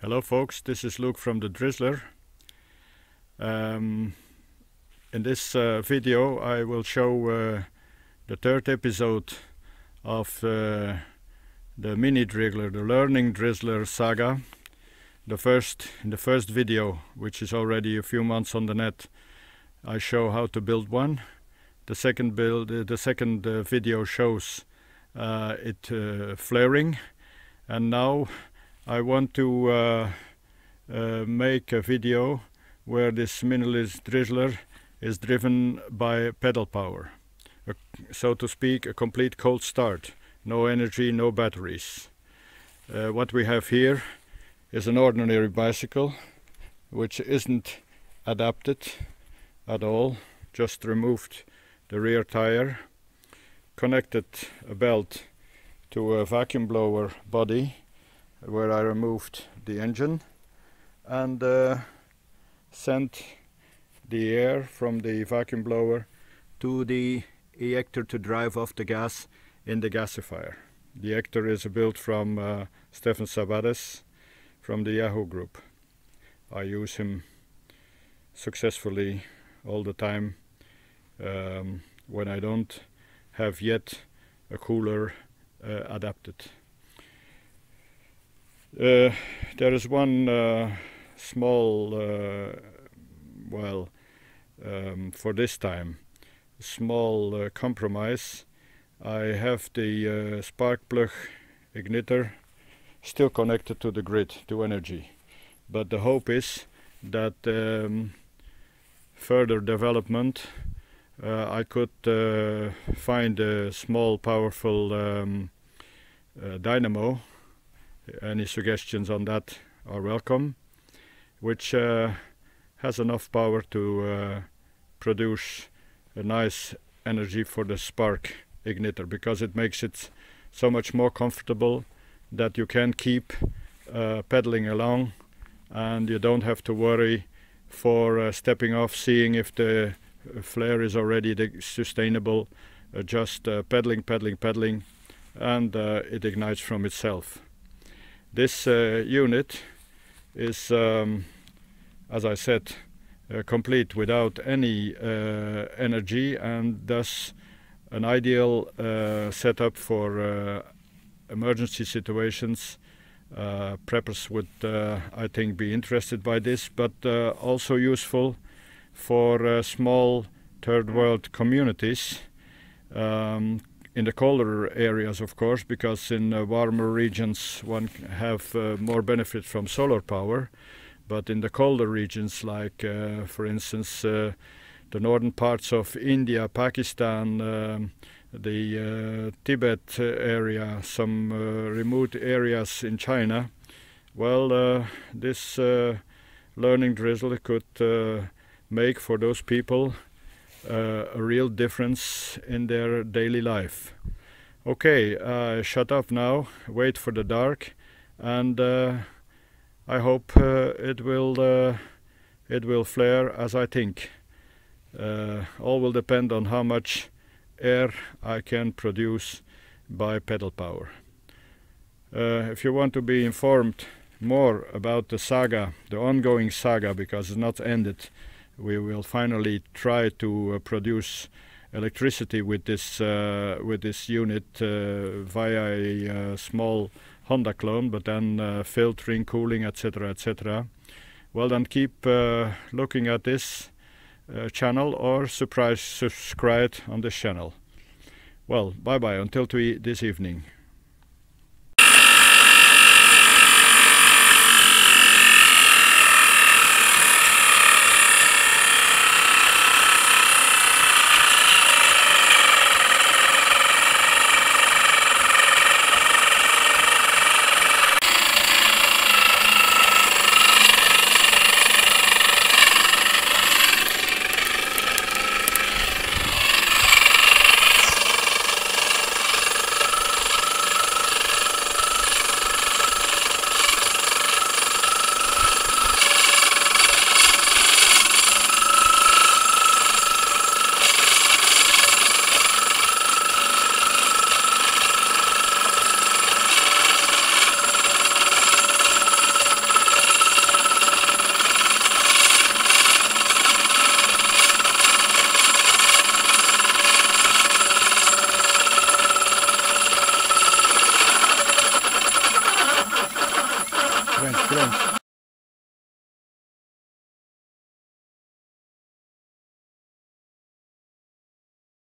Hello folks, this is Luke from the Drizzler. Um, in this uh, video I will show uh, the third episode of uh, the mini drizzler, the learning drizzler saga. The first, in the first video, which is already a few months on the net, I show how to build one. The second build, uh, the second uh, video shows uh, it flaring, and now I want to uh, uh, make a video where this minimalist drizzler is driven by pedal power. A, so to speak, a complete cold start. No energy, no batteries. Uh, what we have here is an ordinary bicycle which isn't adapted at all. Just removed the rear tire, connected a belt to a vacuum blower body where I removed the engine and uh, sent the air from the vacuum blower to the ejector to drive off the gas in the gasifier. The ejector is built from uh, Stefan Sabates from the Yahoo group. I use him successfully all the time um, when I don't have yet a cooler uh, adapted. Uh, there is one uh, small, uh, well, um, for this time, small uh, compromise. I have the uh, spark plug igniter still connected to the grid, to energy. But the hope is that um, further development uh, I could find a small powerful um, dynamo any suggestions on that are welcome, which uh, has enough power to uh, produce a nice energy for the spark igniter because it makes it so much more comfortable that you can keep uh, pedaling along and you don't have to worry for uh, stepping off seeing if the flare is already sustainable uh, just uh, pedaling pedaling pedaling and it ignites from itself this uh, unit is, um, as I said, uh, complete without any uh, energy and thus an ideal setup for emergency situations. Uh, preppers would, uh, I think, be interested by this, but uh, also useful for small third world communities um, in the colder areas, of course, because in uh, warmer regions one have uh, more benefit from solar power, but in the colder regions, like uh, for instance uh, the northern parts of India, Pakistan, um, the uh, Tibet area, some uh, remote areas in China, well, this learning drizzle could make for those people a real difference in their daily life. Okay, uh, shut up now, wait for the dark, and uh, I hope uh, it will uh, it will flare as I think. Uh, all will depend on how much air I can produce by pedal power. if you want to be informed more about the saga, the ongoing saga, because it's not ended, we will finally try to uh, produce electricity with this uh, with this unit uh, via a small Honda clone, but then filtering, cooling, etc., etc. Well, then keep looking at this channel or surprise subscribe on this channel. Well, bye bye until this evening. crunch, crunch.